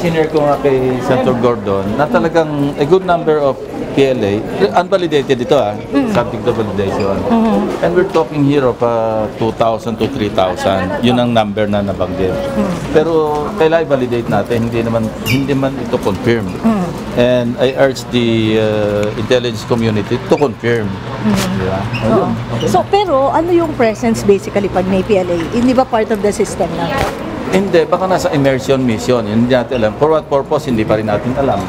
senior ko nga kay Senator Gordon na talagang a good number of PLA, unvalidated ito ah, subject to validation. And we're talking here of uh, 2,000 to 3,000. Yun ang number na nabanggit. Pero kailangan i-validate natin, hindi naman hindi man ito confirm. And I urge the uh, intelligence community to confirm. Di ba? Ayun. So, pero ano yung presence basically pag may PLA? Hindi ba part of the system na? Hindi, baka nasa immersion mission. Hindi natin alam. For what purpose, hindi pa rin natin alam.